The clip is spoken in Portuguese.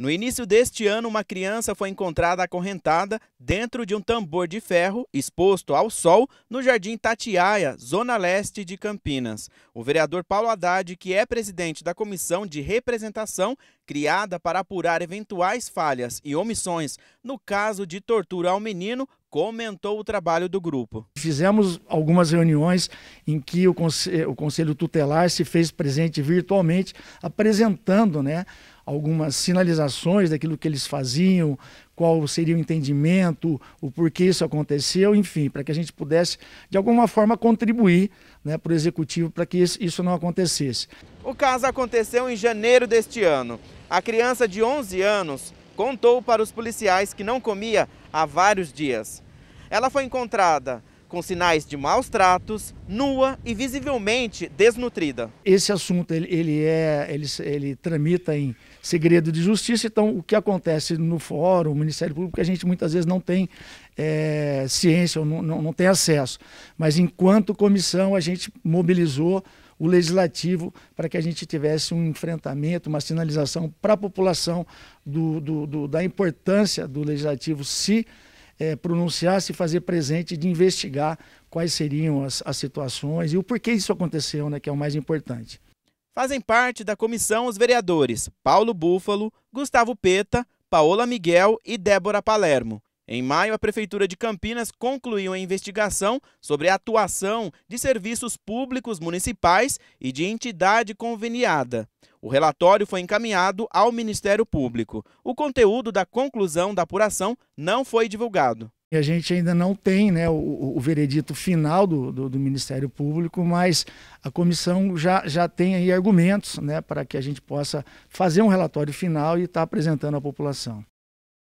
No início deste ano, uma criança foi encontrada acorrentada dentro de um tambor de ferro exposto ao sol no Jardim Tatiaia, zona leste de Campinas. O vereador Paulo Haddad, que é presidente da comissão de representação criada para apurar eventuais falhas e omissões no caso de tortura ao menino, comentou o trabalho do grupo. Fizemos algumas reuniões em que o Conselho, o Conselho Tutelar se fez presente virtualmente, apresentando né, algumas sinalizações daquilo que eles faziam, qual seria o entendimento, o porquê isso aconteceu, enfim, para que a gente pudesse, de alguma forma, contribuir né, para o Executivo para que isso não acontecesse. O caso aconteceu em janeiro deste ano. A criança de 11 anos contou para os policiais que não comia há vários dias. Ela foi encontrada com sinais de maus tratos, nua e visivelmente desnutrida. Esse assunto ele, ele é ele, ele tramita em segredo de justiça, então o que acontece no fórum, o Ministério Público, a gente muitas vezes não tem é, ciência ou não, não, não tem acesso. Mas enquanto comissão a gente mobilizou o legislativo para que a gente tivesse um enfrentamento, uma sinalização para a população do, do, do, da importância do legislativo se é, pronunciar, se fazer presente, de investigar quais seriam as, as situações e o porquê isso aconteceu, né, que é o mais importante. Fazem parte da comissão os vereadores Paulo Búfalo, Gustavo Peta, Paola Miguel e Débora Palermo. Em maio, a Prefeitura de Campinas concluiu a investigação sobre a atuação de serviços públicos municipais e de entidade conveniada. O relatório foi encaminhado ao Ministério Público. O conteúdo da conclusão da apuração não foi divulgado. A gente ainda não tem né, o, o veredito final do, do, do, Ministério Público, mas a comissão já, já tem aí argumentos né, para que a gente possa fazer um relatório final e estar tá apresentando à população.